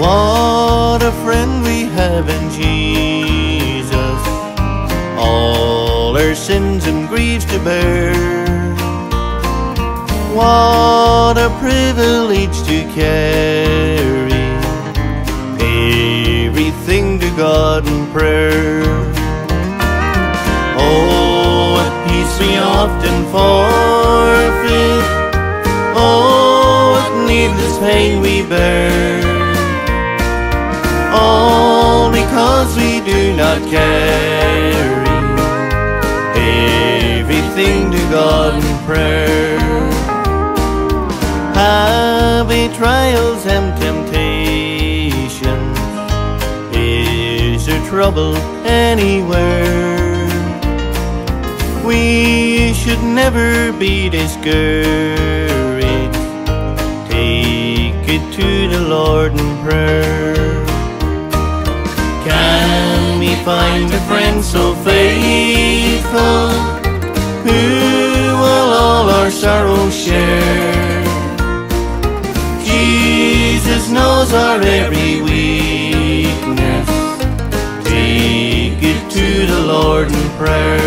What a friend we have in Jesus. All our sins and griefs to bear. What a privilege to carry Everything to God in prayer. Oh, what peace we often forfeit. Oh, what needless pain we bear. All because we do not carry everything to God in prayer. Heavy trials and temptations, is there trouble anywhere? We should never be discouraged. Take it to the Lord in prayer. Find a friend so faithful who will all our sorrows share? Jesus knows our every weakness. Take it to the Lord in prayer.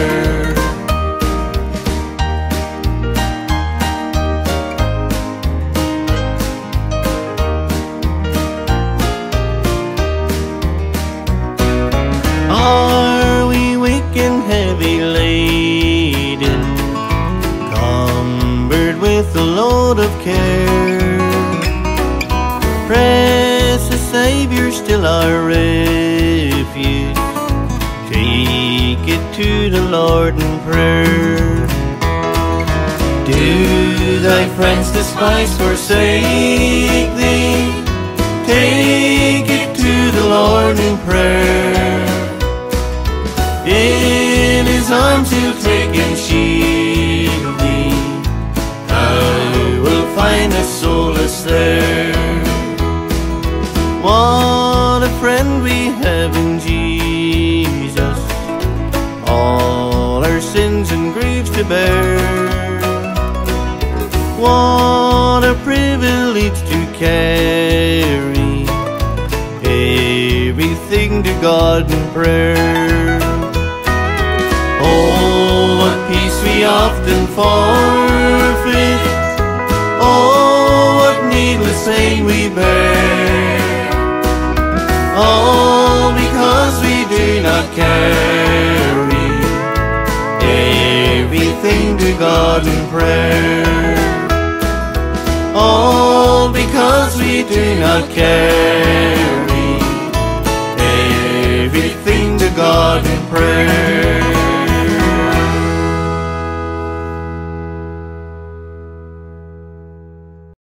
Savior, still our refuge. Take it to the Lord in prayer. Do thy friends despise, forsake thee? Take it to the Lord in prayer. In his arms he'll take and shield What a friend we have in Jesus. All our sins and griefs to bear. What a privilege to carry everything to God in prayer. Oh, what peace we often forfeit. Oh, what needless pain we bear. Carry everything to God in prayer. All because we do not carry everything to God in prayer.